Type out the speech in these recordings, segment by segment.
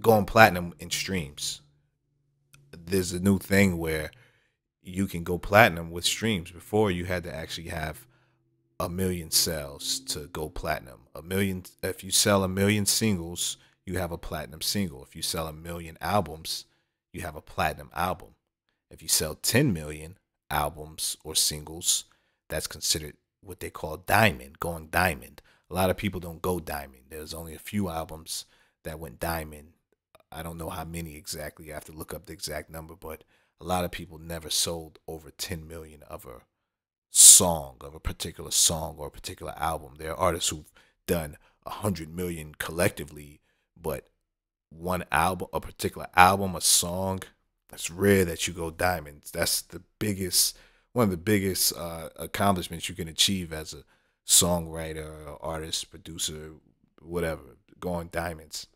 going platinum in streams. There's a new thing where you can go platinum with streams. Before you had to actually have a million sales to go platinum. A million if you sell a million singles, you have a platinum single. If you sell a million albums, you have a platinum album. If you sell 10 million albums or singles, that's considered what they call diamond, going diamond. A lot of people don't go diamond. There's only a few albums that went diamond. I don't know how many exactly. I have to look up the exact number, but a lot of people never sold over 10 million of a song, of a particular song or a particular album. There are artists who've done 100 million collectively, but one album, a particular album, a song, it's rare that you go diamonds. That's the biggest, one of the biggest uh, accomplishments you can achieve as a songwriter, artist, producer, whatever. Going diamonds,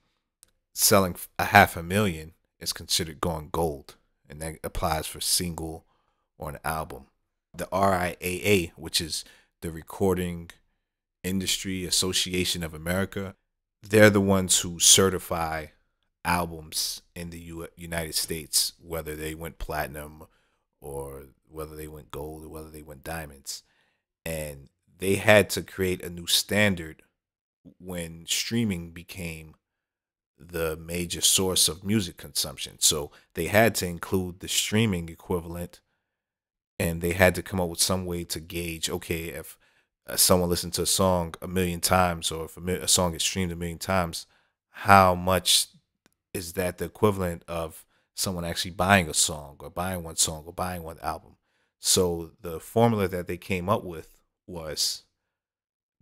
selling a half a million is considered going gold, and that applies for single or an album. The RIAA, which is the Recording Industry Association of America, they're the ones who certify albums in the U- United States, whether they went platinum or whether they went gold or whether they went diamonds. And they had to create a new standard when streaming became the major source of music consumption. So they had to include the streaming equivalent and they had to come up with some way to gauge okay, if uh, someone listened to a song a million times or if a, a song is streamed a million times, how much is that the equivalent of someone actually buying a song or buying one song or buying one album? So the formula that they came up with was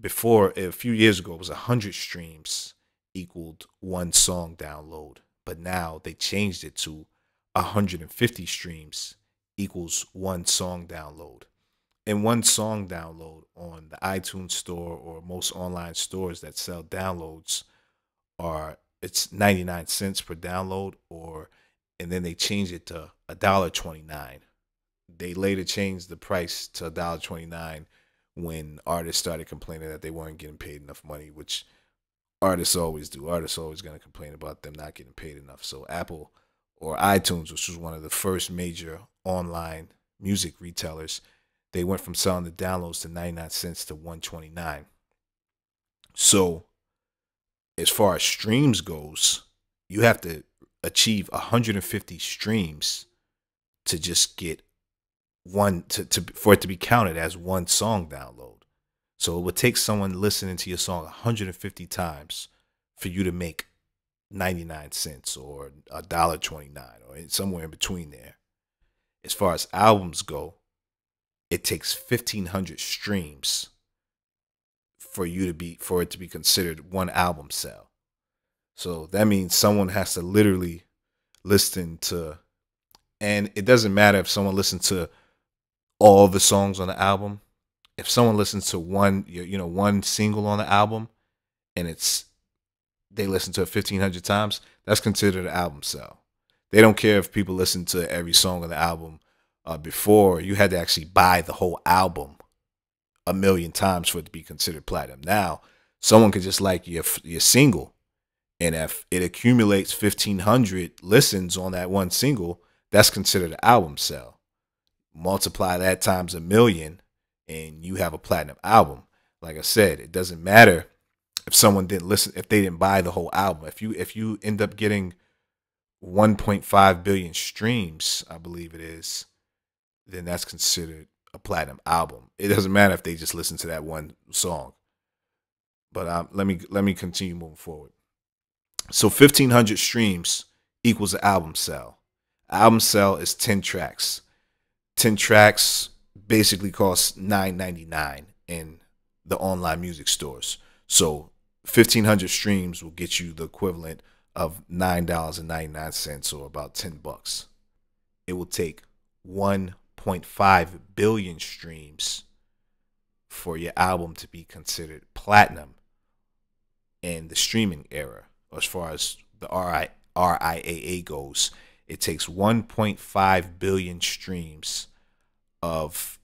before a few years ago it was 100 streams equaled one song download but now they changed it to 150 streams equals one song download. And one song download on the iTunes store or most online stores that sell downloads are it's 99 cents per download or and then they changed it to a dollar 29 they later changed the price to a dollar 29 when artists started complaining that they weren't getting paid enough money which artists always do. Artists always going to complain about them not getting paid enough. So apple or itunes which was one of the first major online music retailers they went from selling the downloads to 99 cents to 129 so as far as streams goes, you have to achieve 150 streams to just get one to, to for it to be counted as one song download. So it would take someone listening to your song 150 times for you to make 99 cents or a dollar 29 or somewhere in between there. As far as albums go, it takes 1500 streams for you to be for it to be considered one album sell. So that means someone has to literally listen to and it doesn't matter if someone listens to all the songs on the album. If someone listens to one you know one single on the album and it's they listen to it 1500 times, that's considered an album sell. They don't care if people listen to every song on the album uh, before you had to actually buy the whole album a million times for it to be considered platinum. Now, someone could just like your your single, and if it accumulates fifteen hundred listens on that one single, that's considered an album sell. Multiply that times a million, and you have a platinum album. Like I said, it doesn't matter if someone didn't listen, if they didn't buy the whole album. If you if you end up getting 1.5 billion streams, I believe it is, then that's considered a platinum album. It doesn't matter if they just listen to that one song. But um, let me let me continue moving forward. So fifteen hundred streams equals an album sell. Album sell is ten tracks. Ten tracks basically costs nine ninety nine in the online music stores. So fifteen hundred streams will get you the equivalent of nine dollars and ninety nine cents, or about ten bucks. It will take 1.5 billion streams for your album to be considered platinum in the streaming era. As far as the RI, RIAA goes, it takes 1.5 billion streams of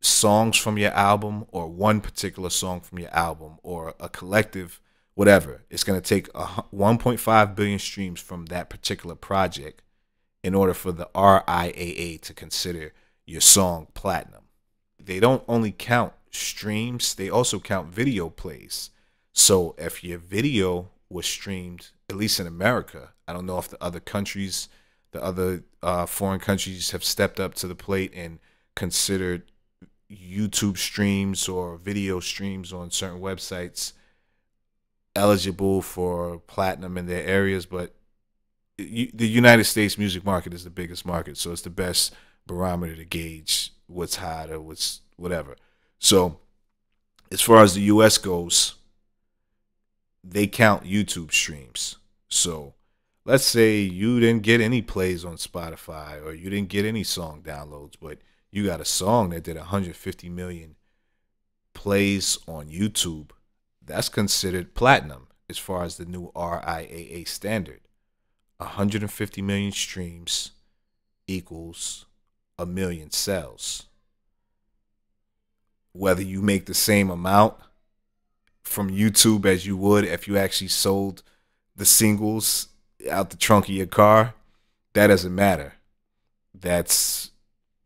songs from your album or one particular song from your album or a collective whatever. It's going to take a 1.5 billion streams from that particular project in order for the RIAA to consider your song platinum. They don't only count streams, they also count video plays. So if your video was streamed, at least in America, I don't know if the other countries, the other uh, foreign countries have stepped up to the plate and considered YouTube streams or video streams on certain websites eligible for platinum in their areas, but the United States music market is the biggest market, so it's the best barometer to gauge what's hot or what's whatever. So, as far as the US goes, they count YouTube streams. So, let's say you didn't get any plays on Spotify or you didn't get any song downloads, but you got a song that did 150 million plays on YouTube. That's considered platinum as far as the new RIAA standard. 150 million streams equals a million sales. Whether you make the same amount from YouTube as you would if you actually sold the singles out the trunk of your car, that doesn't matter. That's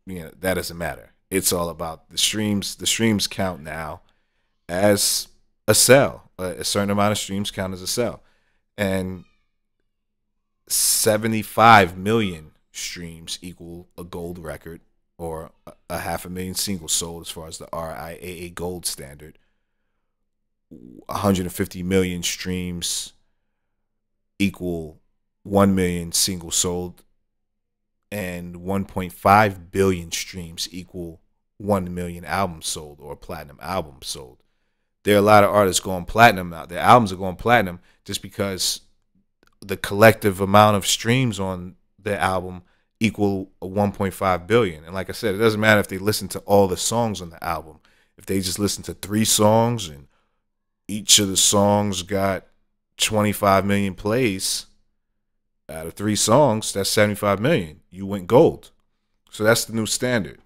you know, that doesn't matter. It's all about the streams. The streams count now as a sell. A certain amount of streams count as a sell. And 75 million streams equal a gold record or a half a million singles sold as far as the RIAA gold standard. 150 million streams equal 1 million singles sold and 1.5 billion streams equal 1 million albums sold or platinum albums sold. There are a lot of artists going platinum now. Their albums are going platinum just because the collective amount of streams on the album equal 1.5 billion. And like I said, it doesn't matter if they listen to all the songs on the album. If they just listen to three songs and each of the songs got 25 million plays out of three songs, that's 75 million. You went gold. So that's the new standard.